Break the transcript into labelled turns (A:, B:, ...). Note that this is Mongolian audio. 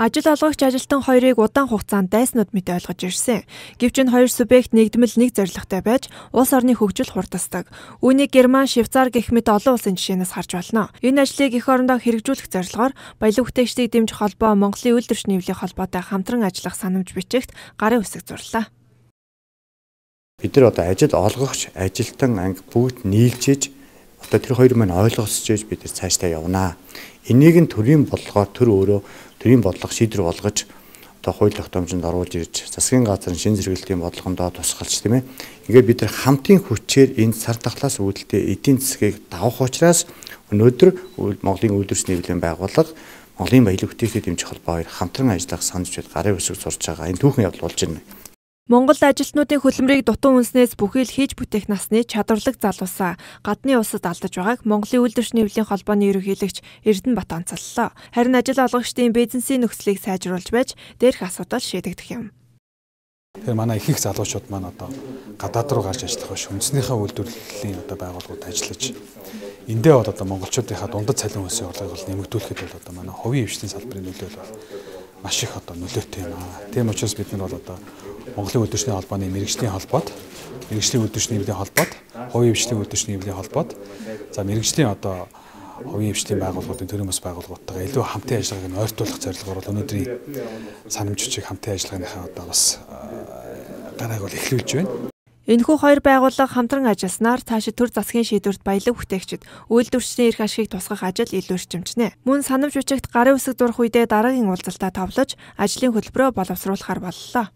A: Ажил олгогч ажилтан хоёрыг удаан хугацаанд дайснууд мэт ойлгож ирсэн. Гэвч энэ хоёр субъект нэгдмэл нэг зорилготой байж улс орны хөгжил хурдасдаг. Үүнийг Герман, Швейцар гэх мэт олон улсын жишээнээс харж болно. Энэ ажлыг эх орондоо хэрэгжүүлэх зорилгоор баялаг бүтээгчдийг дэмжих холбоо Монголын үйлдвэрч нэвлийн холбоотой хамтран ажиллах санамж бичигт гарын үсэг зурлаа.
B: Бид нар одоо ажил олгогч, ажилтан анги бүгд нийлжиж одоо тэр хоёр маань ойлгосчээж бид нар цаашдаа явнаа. Энийг нь төрийн бодлогоор төр өөрөө төрийн бодлого шийдвэр болгож одоо хууль тогтоомжинд оруулж ирж засгийн газрын шин зэрэглэлийн бодлогондоо тусгалж тийм ээ. Ингээд бид нар хамтын хүчээр энэ сар дахлаас үүдэлтэй эдийн засгийг давах учраас өнөөдөр Монголын үйлдвэрч нэвлэлийн байгууллага Монголын баялаг бүтээгдэхүүн дэмжих холбоо хоёр хамтран ажиллах санаж байд гарын үсэг сурж байгаа. Энэ түүхэн явдал болж байна.
A: Монгол ажилтнуудын хөдөлмөрийг дутуу үнснээс бүхэл хийж бүтээх насны чадварлаг залуусаа гадны улсад алдаж байгааг Монголын үйлдвэрч нэвлийн холбооны ерөнхийлөгч Эрдэнэбат онцоллоо. Харин ажил олгогчдын бизнесийн нөхцөлийг сайжруулж байж дээрх асуудал шийдэгдэх юм.
C: Тэгэхээр манай их их залуучууд маань одоо гадаад руу гарч ажиллах биш үндэснийхээ үйлдвэрлэлийн одоо байгууллагууд ажиллаж эндээ бол одоо монголчуудынхаа дундад цалин хөлсийн орлогыг нэмэгдүүлэхэд бол одоо манай хувийн эвчлийн салбарын нөлөөлөл бол маш их одоо нөлөөтэй аа. Тийм учраас бид нар бол одоо Монголын үйлдвэрчний холбооны мэрэгжлийн холбоод, мэрэгжлийн үйлдвэрчний нэвлийн холбоод, хувийн хвшлийн үйлдвэрчний нэвлийн холбоод, за мэрэгжлийн одоо хувийн хвшлийн байгууллагуудын төрийн бас байгууллагуудтайгаа илүү хамтын ажиллагааг нь ойртуулах зорилгоор бол өнөөдрийн санамж хүчийг хамтын ажиллагааныхаа одоо бас гарааг бол эхлүүлж байна.
A: Энэхүү хоёр байгууллага хамтран ажилласнаар цаашид төр засгийн шийдвэрт баялаг бүтээгчид үйлдвэрчдийн эрх ашигыг тусгах ажил илүү эрчимчнэ. Мөн санамж бичигт гарын үсэг дурах үедээ дараагийн уулзалтаа товлож ажлын хөтөлбөрөө боловсруулахар боллоо.